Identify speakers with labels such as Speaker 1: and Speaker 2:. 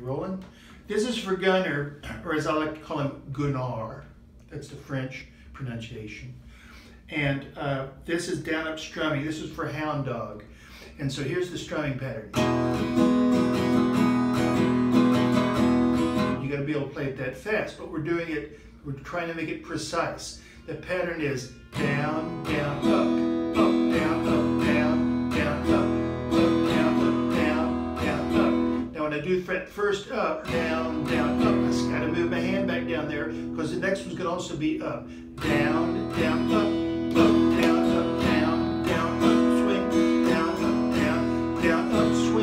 Speaker 1: You're rolling. This is for Gunnar, or as I like to call him, Gunnar. That's the French pronunciation. And uh, this is down up strumming. This is for Hound Dog. And so here's the strumming pattern. You got to be able to play it that fast, but we're doing it, we're trying to make it precise. The pattern is down, I do fret first up, down, down, up, I just got to move my hand back down there because the next one's going to also be up, down, down, up, up, down, up, down, down, up, swing, down, up, down, down, up, swing.